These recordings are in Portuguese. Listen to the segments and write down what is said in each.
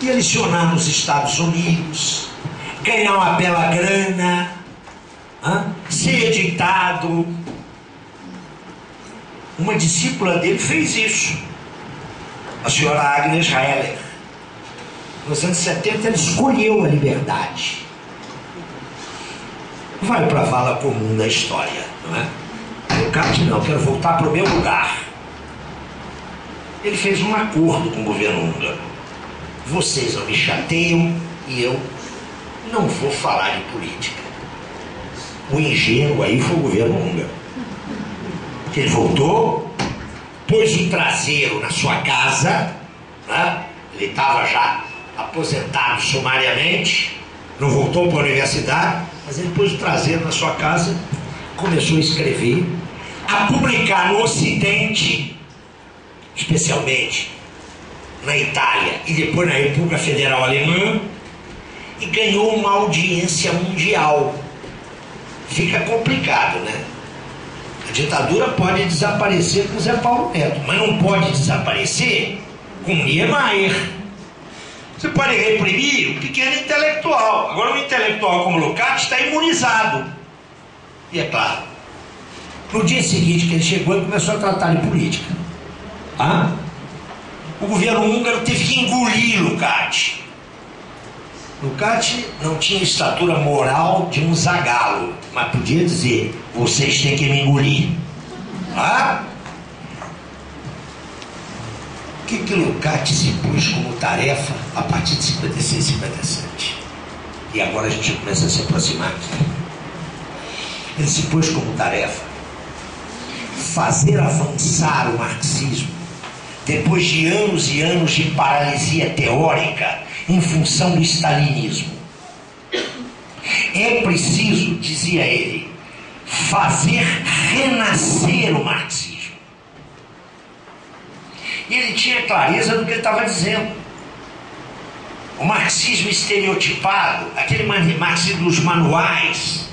Ia lecionar nos Estados Unidos, ganhar uma bela grana, ser editado. Uma discípula dele fez isso, a senhora Agnes Heller. Nos anos 70 ele escolheu a liberdade. Vai para a vala comum da história, não é? Cate não, quero voltar para o meu lugar. Ele fez um acordo com o governo húngaro. Vocês não me chateiam e eu não vou falar de política. O ingênuo aí foi o governo húngaro. Ele voltou, pôs o traseiro na sua casa, né? ele estava já aposentado sumariamente, não voltou para a universidade, mas ele pôs o traseiro na sua casa, começou a escrever, a publicar no Ocidente, especialmente na Itália e depois na República Federal Alemã, e ganhou uma audiência mundial. Fica complicado, né? A ditadura pode desaparecer com Zé Paulo Neto, mas não pode desaparecer com Niemeyer. Você pode reprimir o pequeno intelectual. Agora, o intelectual como Lukács está imunizado. E é claro, no dia seguinte que ele chegou, ele começou a tratar de política. Ah? O governo húngaro teve que engolir Lukács. Lukács não tinha estatura moral de um zagalo, mas podia dizer: vocês têm que me engolir. Ah? O que, que Lukács se pôs como tarefa a partir de 56 e 57? E agora a gente começa a se aproximar aqui. Ele se pôs como tarefa fazer avançar o marxismo depois de anos e anos de paralisia teórica em função do stalinismo. É preciso, dizia ele, fazer renascer o marxismo. E ele tinha clareza do que ele estava dizendo. O marxismo estereotipado, aquele marxismo dos manuais,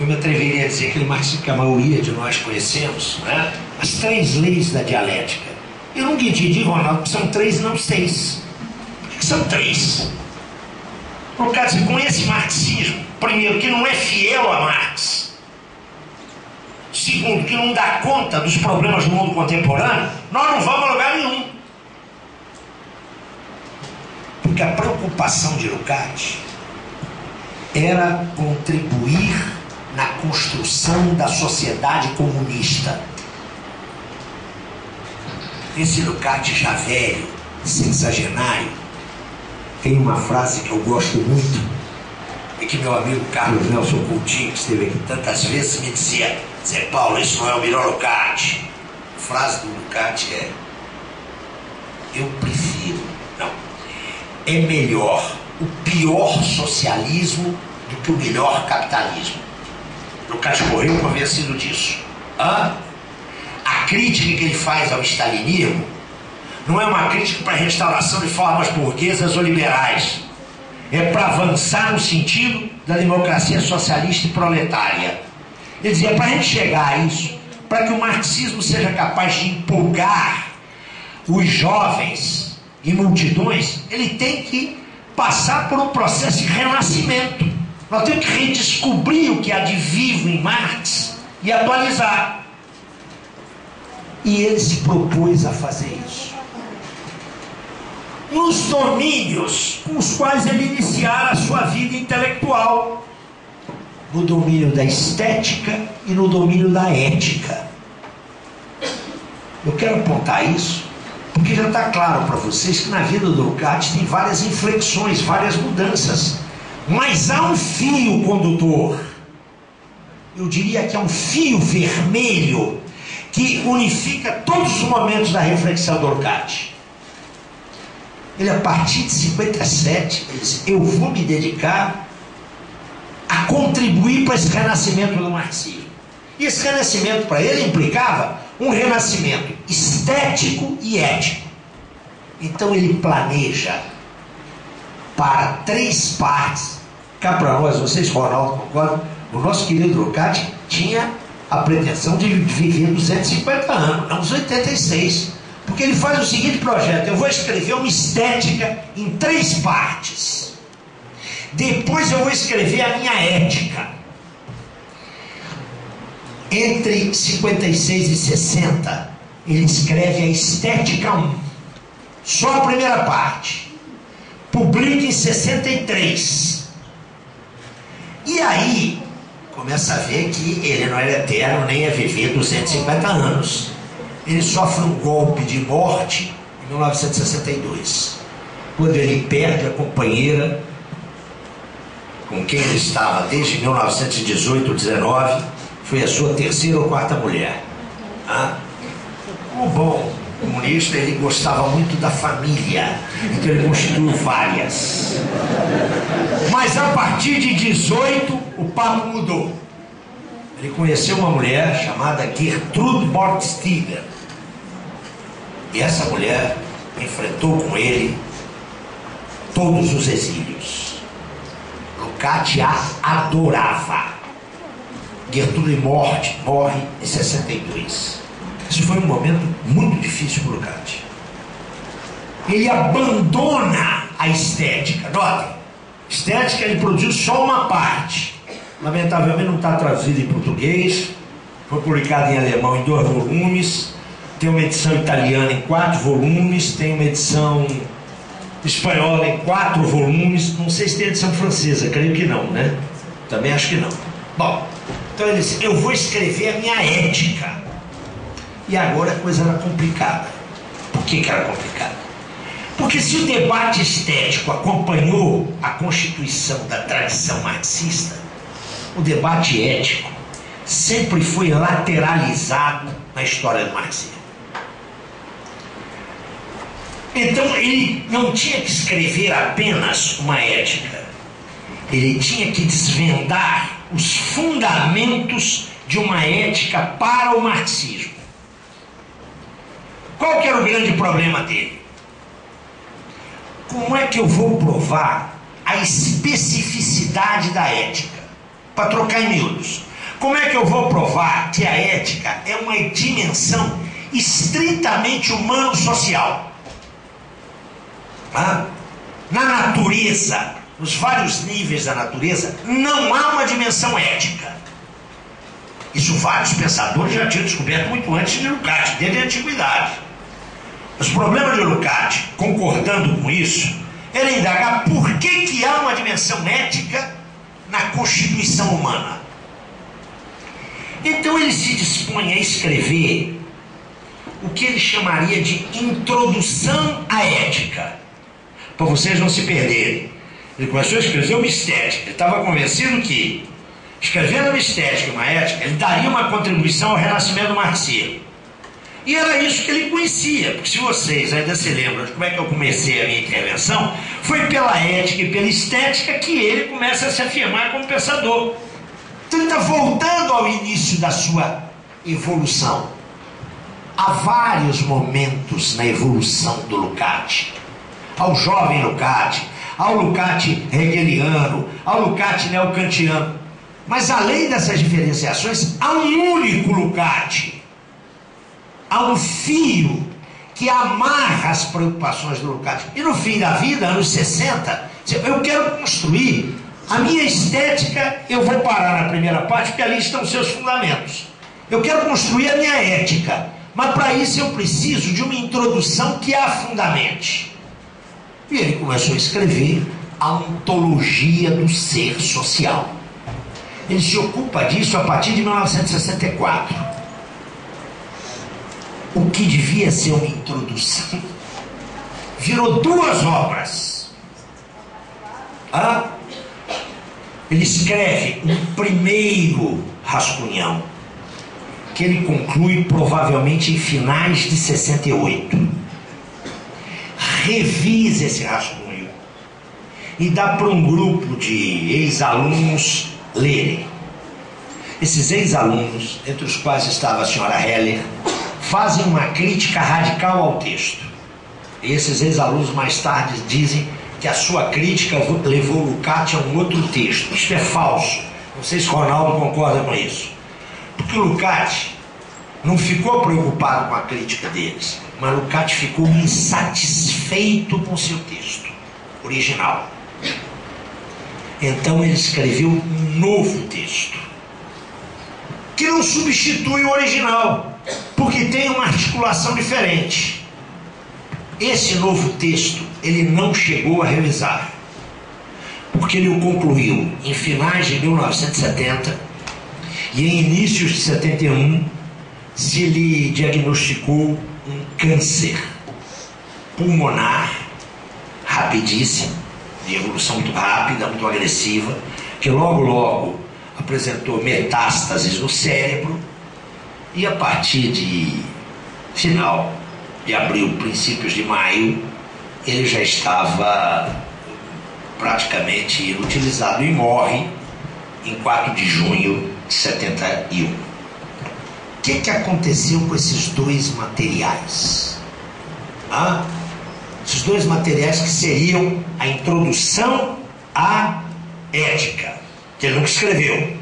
eu me atreveria a dizer aquele marxismo que a maioria de nós conhecemos, né? as três leis da dialética. Eu não entendi, Ronaldo, que são três, não seis. Que são três? Por causa com esse marxismo, primeiro, que não é fiel a Marx, segundo, que não dá conta dos problemas do mundo contemporâneo, nós não vamos a lugar nenhum. Porque a preocupação de Lukács era contribuir na construção da sociedade comunista. Esse Lukács já velho, sexagenário, tem uma frase que eu gosto muito, e que meu amigo Carlos Nelson Coutinho, que esteve aqui tantas vezes, me dizia, Zé Paulo, isso não é o melhor Lukács. A frase do Lukács é, eu prefiro, não, é melhor o pior socialismo do que o melhor capitalismo. Lukács morreu convencido disso. Hã? Crítica que ele faz ao stalinismo não é uma crítica para a restauração de formas burguesas ou liberais. É para avançar no sentido da democracia socialista e proletária. Ele dizia, para a gente chegar a isso, para que o marxismo seja capaz de empolgar os jovens e multidões, ele tem que passar por um processo de renascimento. Nós temos que redescobrir o que há de vivo em Marx e atualizar. E ele se propôs a fazer isso. Nos domínios com os quais ele iniciara a sua vida intelectual. No domínio da estética e no domínio da ética. Eu quero apontar isso porque já está claro para vocês que na vida do Lukács tem várias inflexões, várias mudanças. Mas há um fio condutor. Eu diria que é um fio vermelho que unifica todos os momentos da reflexão do Lukács. Ele, a partir de 57, ele Eu vou me dedicar a contribuir para esse renascimento do marxismo. E esse renascimento para ele implicava um renascimento estético e ético. Então ele planeja para três partes. Cá para nós, vocês, Ronaldo, concordam? O nosso querido Lukács tinha a pretensão de viver 250 anos, não os 86. Porque ele faz o seguinte projeto: eu vou escrever uma estética em três partes. Depois eu vou escrever a minha ética. Entre 56 e 60, ele escreve a Estética 1. Só a primeira parte. Publica em 63. E aí, começa a ver que ele não era eterno nem ia viver 250 anos. Ele sofre um golpe de morte em 1962, quando ele perde a companheira com quem ele estava desde 1918 ou 19, foi a sua terceira ou quarta mulher. Ah? O bom comunista, ele gostava muito da família, então ele constituiu várias. Mas a partir de 18, o papo mudou. Ele conheceu uma mulher chamada Gertrude Bortstiger. E essa mulher enfrentou com ele todos os exílios. Lucati a adorava. Gertrude morte, morre em 62. Isso foi um momento muito difícil para Lucati. Ele abandona a estética. Notem, estética ele produziu só uma parte. Lamentavelmente não está traduzido em português. Foi publicado em alemão em dois volumes. Tem uma edição italiana em quatro volumes. Tem uma edição espanhola em quatro volumes. Não sei se tem edição francesa, creio que não, né? Também acho que não. Bom, então ele disse: Eu vou escrever a minha ética. E agora a coisa era complicada. Por que, que era complicada? Porque se o debate estético acompanhou a constituição da tradição marxista, o debate ético sempre foi lateralizado na história do marxismo. Então ele não tinha que escrever apenas uma ética, ele tinha que desvendar os fundamentos de uma ética para o marxismo. Qual que era o grande problema dele? Como é que eu vou provar a especificidade da ética? Para trocar em miúdos. Como é que eu vou provar que a ética é uma dimensão estritamente humano-social? Ah? Na natureza, nos vários níveis da natureza, não há uma dimensão ética. Isso vários pensadores já tinham descoberto muito antes de Lukács, desde a antiguidade. Os problemas de Lukács, concordando com isso, era indagar por que, que há uma dimensão ética na constituição humana. Então ele se dispõe a escrever o que ele chamaria de introdução à ética, para vocês não se perderem. Ele começou a escrever uma estética. Ele estava convencido que, escrevendo uma estética uma ética, ele daria uma contribuição ao renascimento marxismo. E era isso que ele conhecia, porque se vocês ainda se lembram de como é que eu comecei a minha intervenção, foi pela ética e pela estética que ele começa a se afirmar como pensador. Então ele está voltando ao início da sua evolução. Há vários momentos na evolução do Lukács. Ao jovem Lukács, ao Lukács hegeliano, ao Lukács neocantiano. Mas além dessas diferenciações, há um único Lukács há um fio que amarra as preocupações do Lukács. E no fim da vida, anos 60, eu quero construir a minha estética, eu vou parar na primeira parte, porque ali estão seus fundamentos. Eu quero construir a minha ética, mas para isso eu preciso de uma introdução que a fundamente. E ele começou a escrever a ontologia do ser social. Ele se ocupa disso a partir de 1964 o que devia ser uma introdução, virou duas obras. Ah, ele escreve um primeiro rascunhão, que ele conclui provavelmente em finais de 68. Revisa esse rascunho e dá para um grupo de ex-alunos lerem. Esses ex-alunos, entre os quais estava a senhora Heller, fazem uma crítica radical ao texto. Esses ex-alunos mais tarde dizem que a sua crítica levou Lukács a um outro texto. Isso é falso. Não sei se Ronaldo concorda com isso. Porque Lukács não ficou preocupado com a crítica deles. mas Lukács ficou insatisfeito com seu texto original. Então ele escreveu um novo texto, que não substitui o original, porque tem uma articulação diferente. Esse novo texto ele não chegou a revisar, porque ele o concluiu em finais de 1970 e em inícios de 71 se lhe diagnosticou um câncer pulmonar rapidíssimo, de evolução muito rápida, muito agressiva, que logo logo apresentou metástases no cérebro e a partir de final de abril, princípios de maio, ele já estava praticamente inutilizado e morre em 4 de junho de 71. O que, que aconteceu com esses dois materiais? Ah, esses dois materiais que seriam a introdução à ética, que ele nunca escreveu.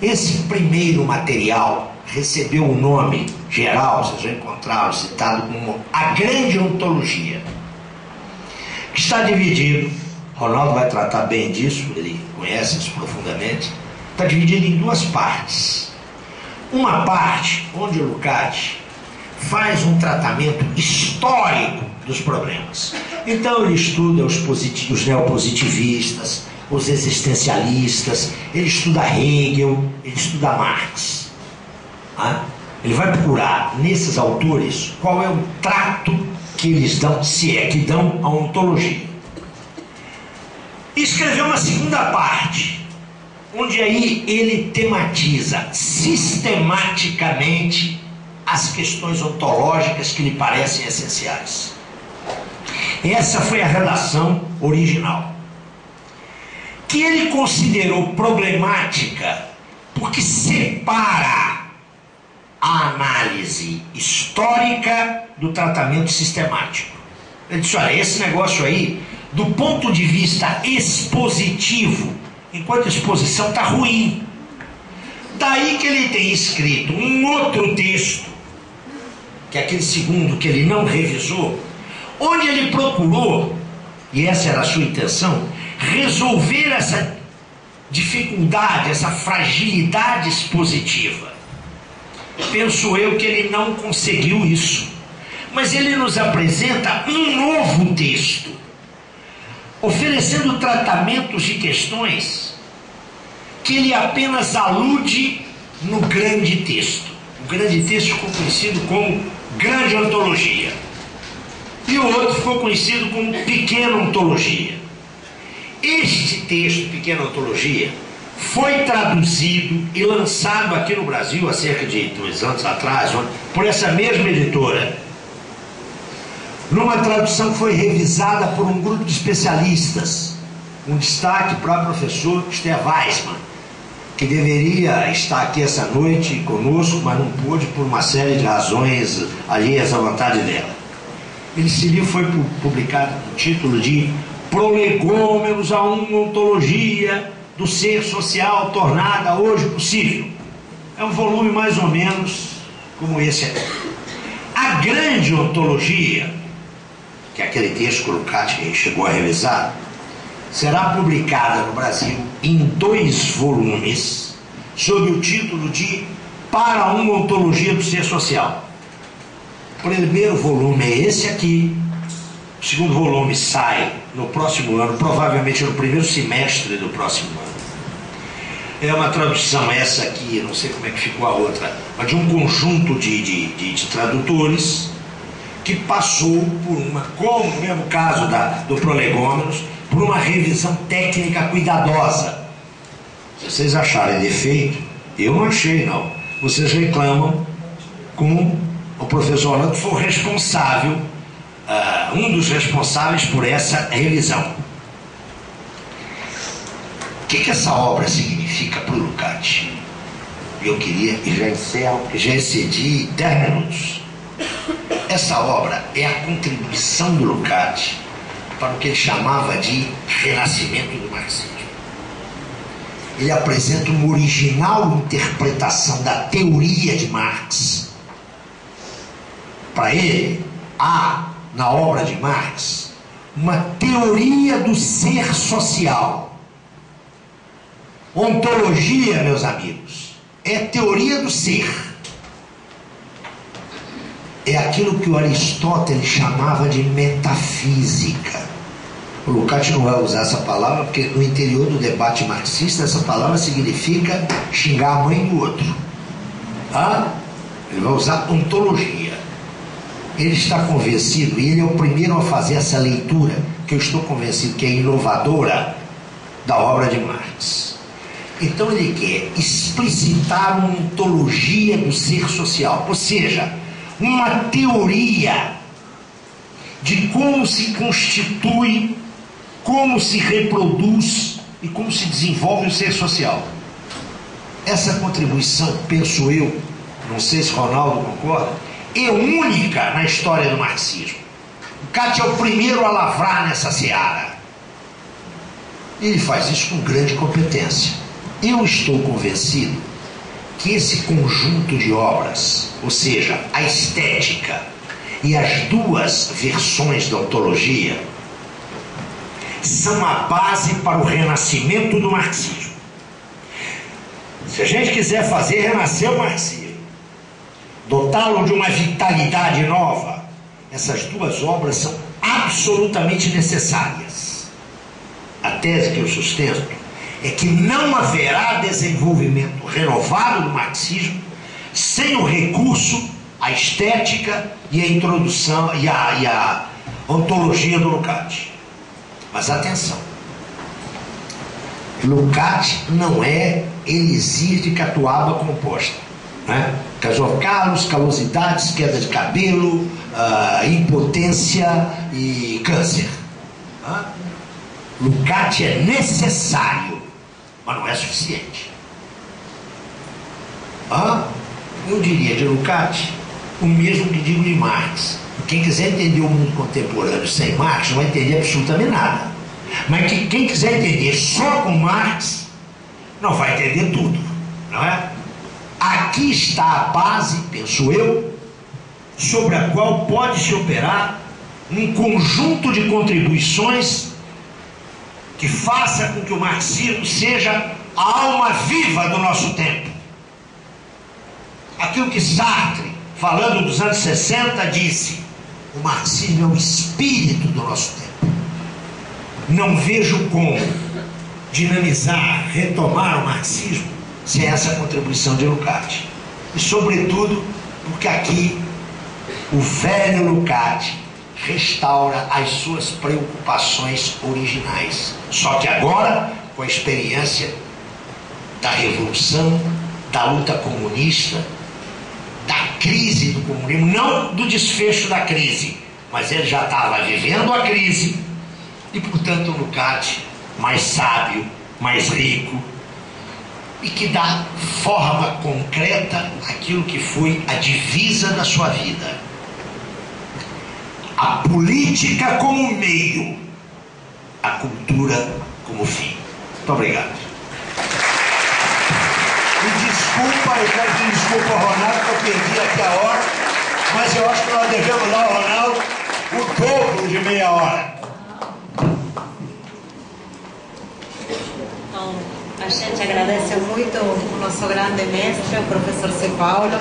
Esse primeiro material recebeu o nome geral, vocês vão encontrá-lo citado como a Grande Ontologia, que está dividido, Ronaldo vai tratar bem disso, ele conhece isso profundamente, está dividido em duas partes. Uma parte onde o Lukács faz um tratamento histórico dos problemas. Então ele estuda os, os neopositivistas, os existencialistas, ele estuda Hegel, ele estuda Marx. Ele vai procurar nesses autores qual é o trato que eles dão, se é que dão a ontologia. Escreveu uma segunda parte, onde aí ele tematiza sistematicamente as questões ontológicas que lhe parecem essenciais. Essa foi a redação original, que ele considerou problemática porque separa a análise histórica do tratamento sistemático. Ele disse: olha, esse negócio aí, do ponto de vista expositivo, enquanto exposição está ruim. Daí que ele tem escrito um outro texto, que é aquele segundo que ele não revisou, onde ele procurou, e essa era a sua intenção, resolver essa dificuldade, essa fragilidade expositiva. Penso eu que ele não conseguiu isso. Mas ele nos apresenta um novo texto, oferecendo tratamentos de questões que ele apenas alude no grande texto. O grande texto ficou conhecido como Grande Ontologia. E o outro ficou conhecido como Pequena Ontologia. Este texto, Pequena Ontologia, foi traduzido e lançado aqui no Brasil há cerca de dois anos atrás, por essa mesma editora. Numa tradução que foi revisada por um grupo de especialistas, um destaque para o professor Esther Weissman, que deveria estar aqui essa noite conosco, mas não pôde por uma série de razões alheias à vontade dela. Esse livro foi publicado com o título de Prolegômenos a uma ontologia do ser social tornada hoje possível. É um volume mais ou menos como esse aqui. A grande ontologia, que é aquele texto que o Lucati chegou a revisar, será publicada no Brasil em dois volumes, sob o título de Para uma Ontologia do Ser Social. O primeiro volume é esse aqui, o segundo volume sai no próximo ano, provavelmente no primeiro semestre do próximo ano. É uma tradução essa aqui, não sei como é que ficou a outra, mas de um conjunto de, de, de, de tradutores que passou por uma, como no mesmo caso da, do Prolegômenos, por uma revisão técnica cuidadosa. Se vocês acharem defeito, eu não achei não. Vocês reclamam com o professor Orlando foi o responsável, uh, um dos responsáveis por essa revisão. O que, que essa obra significa para o Lucati? Eu queria, e já encerro, já excedi 10 minutos. Essa obra é a contribuição do Lucati para o que ele chamava de renascimento do marxismo. Ele apresenta uma original interpretação da teoria de Marx para ele, há na obra de Marx uma teoria do ser social. Ontologia, meus amigos, é teoria do ser. É aquilo que o Aristóteles chamava de metafísica. O Lukács não vai usar essa palavra porque no interior do debate marxista essa palavra significa xingar a mãe do outro. Ah? Ele vai usar ontologia. Ele está convencido, e ele é o primeiro a fazer essa leitura, que eu estou convencido que é inovadora, da obra de Marx. Então ele quer explicitar uma ontologia do ser social, ou seja, uma teoria de como se constitui, como se reproduz e como se desenvolve o ser social. Essa contribuição, penso eu, não sei se Ronaldo concorda, é única na história do marxismo. Kant é o primeiro a lavrar nessa seara. Ele faz isso com grande competência. Eu estou convencido que esse conjunto de obras, ou seja, a estética e as duas versões da ontologia, são a base para o renascimento do marxismo. Se a gente quiser fazer renascer o marxismo, dotá-lo de uma vitalidade nova, essas duas obras são absolutamente necessárias. A tese que eu sustento é que não haverá desenvolvimento renovado do marxismo sem o recurso à estética e à introdução e à, e à ontologia do Lukács. Mas atenção, Lukács não é elixir de catuaba composta. Né? Casos calosidades, queda de cabelo, uh, impotência e câncer. Uh? Lukács é necessário, mas não é suficiente. Uh? Eu diria de Lukács o mesmo que digo de Marx. Quem quiser entender o mundo contemporâneo sem Marx não vai entender absolutamente nada. Mas que, quem quiser entender só com Marx não vai entender tudo, não é? Aqui está a base, penso eu, sobre a qual pode se operar um conjunto de contribuições que faça com que o marxismo seja a alma viva do nosso tempo. Aquilo que Sartre, falando dos anos 60, disse: o marxismo é o espírito do nosso tempo. Não vejo como dinamizar, retomar o marxismo sem essa contribuição de Lukács. E, sobretudo, porque aqui o velho Lukács restaura as suas preocupações originais. Só que agora, com a experiência da revolução, da luta comunista, da crise do comunismo, não do desfecho da crise, mas ele já estava vivendo a crise e, portanto, o Lukács, mais sábio, mais rico, e que dá forma concreta àquilo que foi a divisa da sua vida. A política como meio, a cultura como fim. Muito obrigado. E desculpa, eu quero pedir desculpa ao Ronaldo que eu perdi aqui a hora, mas eu acho que nós devemos dar ao Ronaldo o dobro de meia hora. Então, a gente agradece muito o nosso grande mestre, o professor C. Paulo,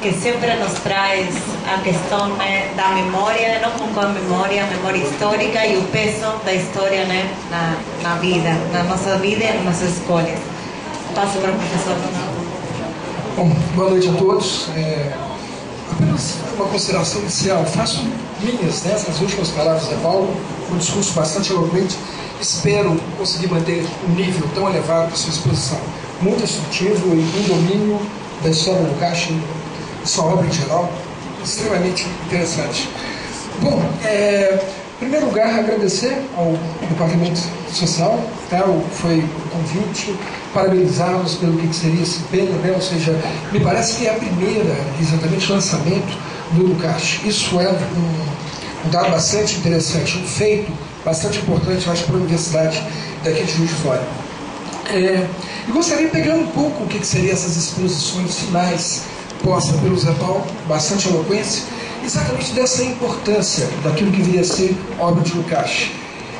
que sempre nos traz a questão né, da memória, não com a memória, a memória histórica e o peso da história né, na, na vida, na nossa vida e nas nossas escolhas. Passo para o professor. Bom, boa noite a todos. É, apenas uma consideração inicial. Faço minhas né, essas últimas palavras de Paulo, um discurso bastante eloquente. Espero conseguir manter um nível tão elevado da sua exposição. Muito instrutivo e um domínio da história do e sua obra em geral, extremamente interessante. Bom, é, em primeiro lugar, agradecer ao Departamento Social, tá, foi o convite, parabenizá-los pelo que seria esse empenho, né, ou seja, me parece que é a primeira, exatamente, lançamento do Lucash. Isso é um, um dado bastante interessante, um feito bastante importante, acho, para a universidade daqui de Juiz de Fora. É, e gostaria de pegar um pouco o que, que seriam essas exposições finais postas pelo Zé Paulo, bastante eloquência, exatamente dessa importância daquilo que viria a ser obra de Lukács.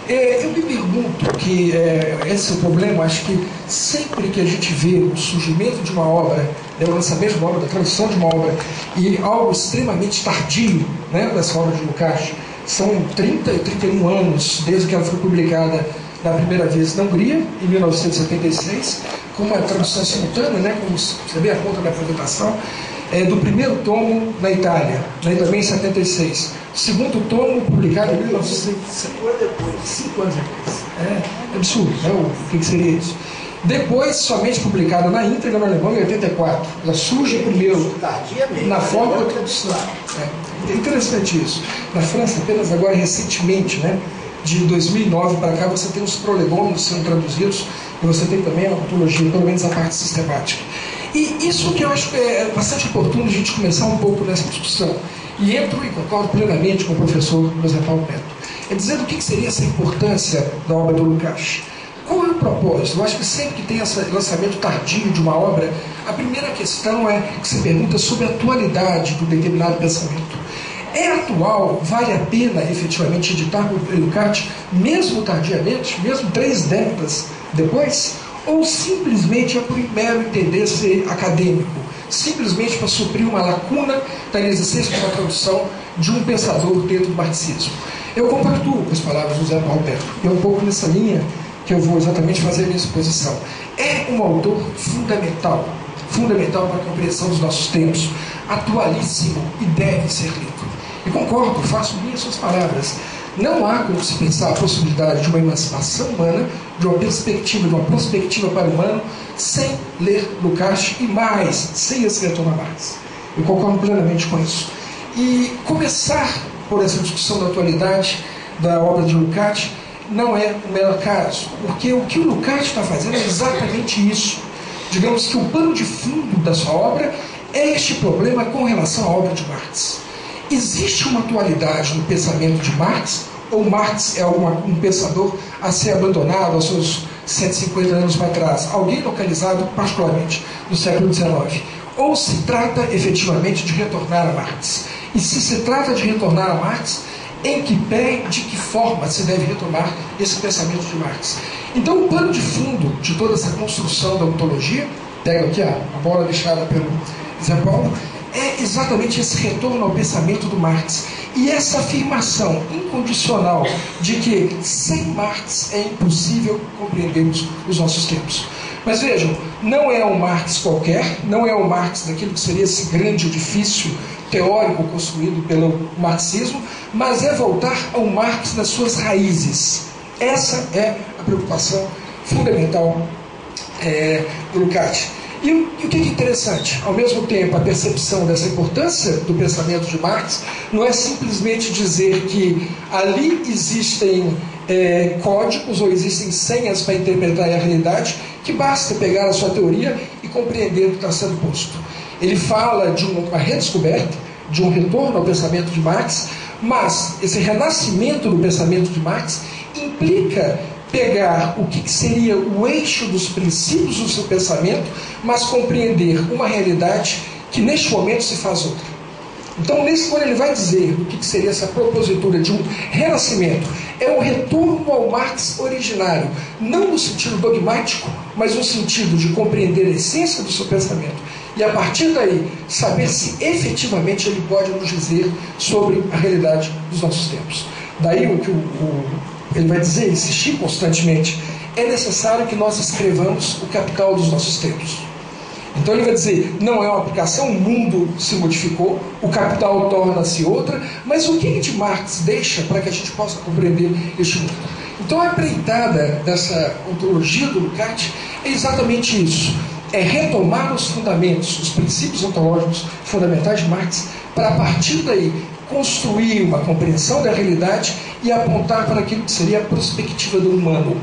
É, eu me pergunto que é, esse é o problema, acho que sempre que a gente vê o surgimento de uma obra, né, o lançamento de uma obra, da tradução de uma obra, e algo extremamente tardio né, dessa obra de Lukács, são 30 e 31 anos desde que ela foi publicada na primeira vez na Hungria, em 1976, com uma tradução simultânea, né, como você vê a conta da apresentação, é, do primeiro tomo na Itália, né, também em 76. O segundo tomo publicado em 1950, cinco anos depois. É absurdo, né? O que, que seria isso? Depois, somente publicada na íntegra na Alemanha em 84. Ela surge primeiro na forma da tradução. É. é interessante isso. Na França, apenas agora recentemente, né? de 2009 para cá, você tem os prolegômenos sendo traduzidos e você tem também a ontologia, pelo menos a parte sistemática. E isso que eu acho que é bastante oportuno a gente começar um pouco nessa discussão. E entro e concordo plenamente com o professor José Paulo Neto. É dizendo o que seria essa importância da obra do Lukács. Propósito? Eu acho que sempre que tem esse lançamento tardio de uma obra, a primeira questão é que se pergunta sobre a atualidade do determinado pensamento. É atual? Vale a pena efetivamente editar o Lukács, mesmo tardiamente, mesmo três décadas depois? Ou simplesmente é por mero interesse acadêmico? Simplesmente para suprir uma lacuna da existência de uma tradução de um pensador dentro do marxismo? Eu compactuo com as palavras do José Paulo Beto. E é um pouco nessa linha que eu vou exatamente fazer a minha exposição. É um autor fundamental, fundamental para a compreensão dos nossos tempos, atualíssimo e deve ser lido. E concordo, faço minhas suas palavras. Não há como se pensar a possibilidade de uma emancipação humana, de uma perspectiva, de uma perspectiva para o humano, sem ler Lukács e mais, sem a Marx. Eu concordo plenamente com isso. E começar por essa discussão da atualidade da obra de Lukács não é o melhor caso, porque o que o Lukács está fazendo é exatamente isso. Digamos que o pano de fundo da sua obra é este problema com relação à obra de Marx. Existe uma atualidade no pensamento de Marx, ou Marx é uma, um pensador a ser abandonado aos seus 150 anos para trás, alguém localizado particularmente no século XIX? Ou se trata efetivamente de retornar a Marx? E se se trata de retornar a Marx, em que pé, de que forma se deve retomar esse pensamento de Marx? Então, o pano de fundo de toda essa construção da ontologia, pega aqui a, a bola deixada pelo Zé Paulo, é exatamente esse retorno ao pensamento do Marx e essa afirmação incondicional de que sem Marx é impossível compreendermos os nossos tempos. Mas vejam, não é um Marx qualquer, não é o Marx daquilo que seria esse grande edifício teórico construído pelo marxismo, mas é voltar ao Marx nas suas raízes. Essa é a preocupação fundamental é, do Lukács. E, e, o que é interessante? Ao mesmo tempo, a percepção dessa importância do pensamento de Marx não é simplesmente dizer que ali existem é, códigos ou existem senhas para interpretar a realidade, que basta pegar a sua teoria e compreender o que está sendo posto. Ele fala de uma redescoberta, de um retorno ao pensamento de Marx, mas esse renascimento do pensamento de Marx implica pegar o que seria o eixo dos princípios do seu pensamento, mas compreender uma realidade que neste momento se faz outra. Então, nesse quando ele vai dizer o que seria essa propositura de um renascimento, é um retorno ao Marx originário, não no sentido dogmático, mas no sentido de compreender a essência do seu pensamento e a partir daí saber se efetivamente ele pode nos dizer sobre a realidade dos nossos tempos. Daí o que o, o, ele vai dizer, insistir constantemente, é necessário que nós escrevamos o capital dos nossos tempos. Então ele vai dizer, não é uma aplicação, o mundo se modificou, o capital torna-se outra, mas o que de Marx deixa para que a gente possa compreender este mundo? Então a empreitada dessa ontologia do Lukács é exatamente isso é retomar os fundamentos, os princípios ontológicos fundamentais de Marx, para a partir daí construir uma compreensão da realidade e apontar para aquilo que seria a perspectiva do humano.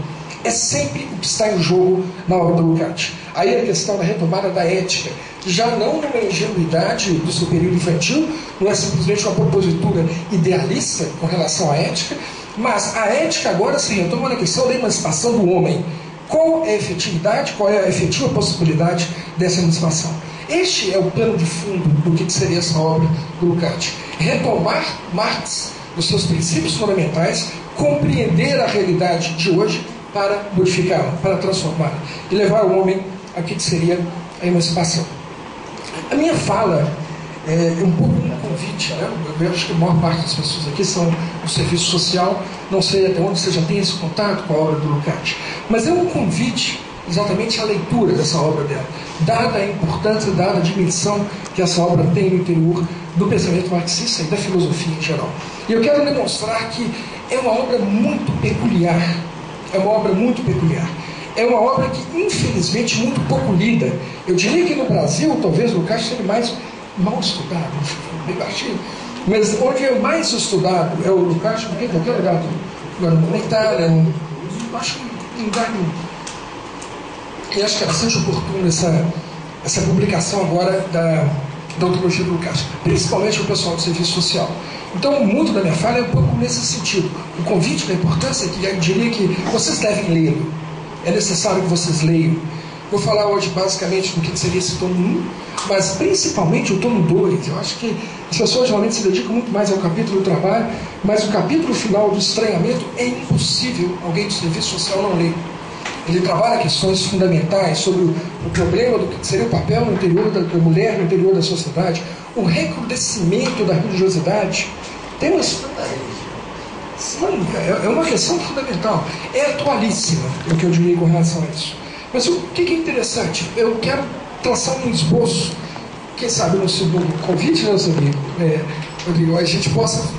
É sempre o que está em jogo na obra do Lukács. Aí a questão da retomada da ética, já não numa ingenuidade do seu período infantil, não é simplesmente uma propositura idealista com relação à ética, mas a ética agora se retoma na questão da emancipação do homem qual é a efetividade, qual é a efetiva possibilidade dessa emancipação? Este é o plano de fundo do que seria essa obra do Lukács. Retomar Marx, os seus princípios fundamentais, compreender a realidade de hoje para modificá-la, para transformá-la e levar o homem a que seria a emancipação. A minha fala é um pouco convite, né? eu acho que a maior parte das pessoas aqui são do serviço social, não sei até onde você já tem esse contato com a obra do Lukács, mas é um convite exatamente à leitura dessa obra dela, dada a importância, dada a dimensão que essa obra tem no interior do pensamento marxista e da filosofia em geral. E eu quero demonstrar que é uma obra muito peculiar, é uma obra muito peculiar. É uma obra que, infelizmente, muito pouco lida. Eu diria que no Brasil, talvez o Lucas seja mais mal estudado, bem baixinho, mas onde é mais estudado é o Lucas, porque em qualquer lugar do Itália, no, acho que em lugar e acho que é bastante oportuno essa, essa publicação agora da, da ontologia do Lucas, principalmente o pessoal do serviço social. Então, muito da minha fala é um pouco nesse sentido. O convite da importância é que eu diria que vocês devem lê-lo. É necessário que vocês leiam. Vou falar hoje basicamente do que seria esse tomo 1, mas principalmente o tomo 2. Eu acho que as pessoas geralmente se dedicam muito mais ao capítulo do trabalho, mas o capítulo final do estranhamento é impossível alguém do serviço social não ler. Ele trabalha questões fundamentais sobre o problema do que seria o papel no interior da, da mulher, no interior da sociedade, o recrudescimento da religiosidade. Tem uma, é, é uma questão fundamental. É atualíssima, o que eu diria com relação a isso. Mas o que é interessante? Eu quero traçar um esboço, quem sabe no segundo convite, né, amigo, é, Rodrigo, a gente possa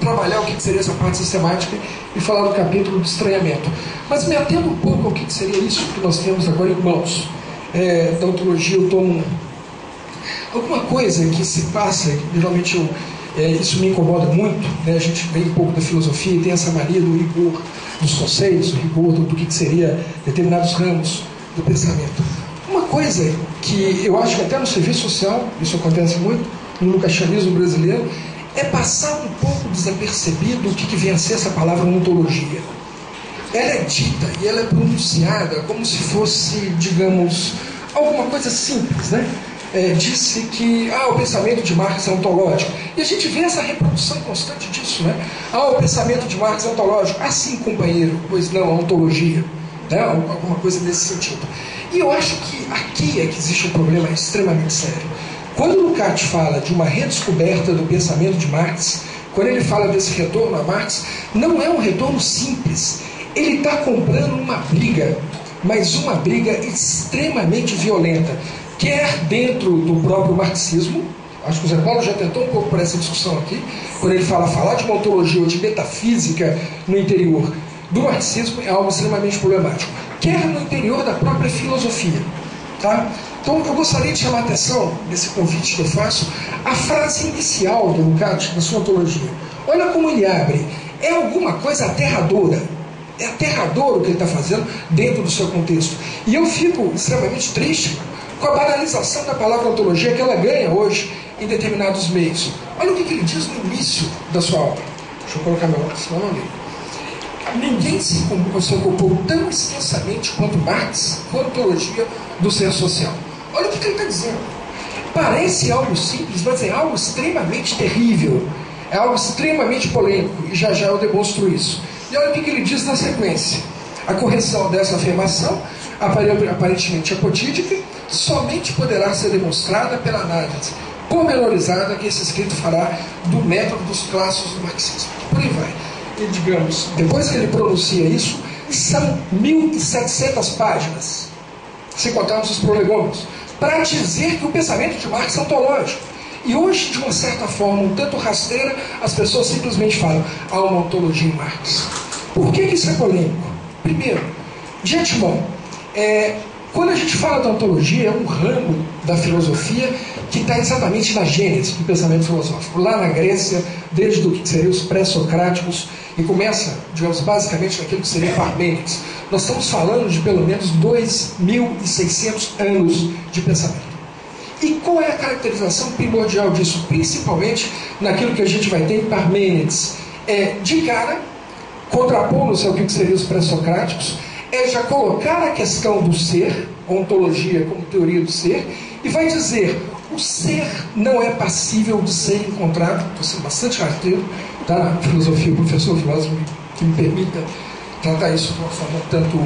trabalhar o que seria essa parte sistemática e falar do capítulo do estranhamento. Mas me atendo um pouco ao que seria isso que nós temos agora em mãos, é, da ontologia, eu tomo alguma coisa que se passa, geralmente eu, é, isso me incomoda muito, né? a gente vem um pouco da filosofia e tem essa mania do rigor dos conceitos, o rigor do, do que seria determinados ramos do pensamento. Uma coisa que eu acho que até no serviço social, isso acontece muito, no lucacianismo brasileiro, é passar um pouco desapercebido o que, que vem a ser essa palavra ontologia. Ela é dita e ela é pronunciada como se fosse, digamos, alguma coisa simples, né? É, disse que ah, o pensamento de Marx é ontológico. E a gente vê essa reprodução constante disso, né? Ah, o pensamento de Marx é ontológico. Ah, sim, companheiro, pois não, a ontologia. Né? Alguma coisa nesse sentido. E eu acho que aqui é que existe um problema extremamente sério. Quando Lukács fala de uma redescoberta do pensamento de Marx, quando ele fala desse retorno a Marx, não é um retorno simples. Ele está comprando uma briga, mas uma briga extremamente violenta, quer dentro do próprio marxismo, acho que o Zé Paulo já tentou um pouco por essa discussão aqui, quando ele fala falar de uma ontologia ou de metafísica no interior do marxismo é algo extremamente problemático, quer no interior da própria filosofia. Tá? Então eu gostaria de chamar a atenção, nesse convite que eu faço, a frase inicial do Lukács, na sua ontologia. Olha como ele abre. É alguma coisa aterradora. É aterrador o que ele está fazendo dentro do seu contexto. E eu fico extremamente triste com a banalização da palavra ontologia que ela ganha hoje em determinados meios. Olha o que, que ele diz no início da sua obra. Deixa eu colocar meu óculos, senão. Ninguém se ocupou tão extensamente quanto Marx com a ontologia do ser social. Olha o que ele está dizendo. Parece algo simples, mas é algo extremamente terrível. É algo extremamente polêmico. E já já eu demonstro isso. E olha o que ele diz na sequência. A correção dessa afirmação, aparentemente apotídica, somente poderá ser demonstrada pela análise pormenorizada que esse escrito fará do método dos classos do marxismo. Por aí vai. Digamos, depois que ele pronuncia isso, são 1.700 páginas, se contarmos os prolegômenos para dizer que o pensamento de Marx é ontológico. E hoje, de uma certa forma, um tanto rasteira, as pessoas simplesmente falam, há uma ontologia em Marx. Por que, isso é polêmico? Primeiro, de antemão, é, quando a gente fala da ontologia, é um ramo da filosofia que está exatamente na gênese do pensamento filosófico. Lá na Grécia, desde o que seriam os pré-socráticos, e começa, digamos, basicamente naquilo que seria Parmênides. Nós estamos falando de pelo menos 2.600 anos de pensamento. E qual é a caracterização primordial disso? Principalmente naquilo que a gente vai ter em Parmênides. É, de cara, contrapondo-se ao que seriam os pré-socráticos, é já colocar a questão do ser, ontologia como teoria do ser, e vai dizer o ser não é passível de ser encontrado, estou sendo bastante rasteiro, tá? filosofia, professor filósofo que me permita tratar isso de uma forma tanto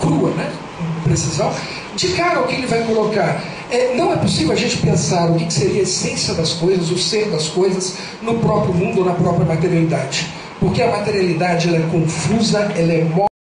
crua, né? com precisão. De cara, o que ele vai colocar? É, não é possível a gente pensar o que seria a essência das coisas, o ser das coisas, no próprio mundo ou na própria materialidade. Porque a materialidade ela é confusa, ela é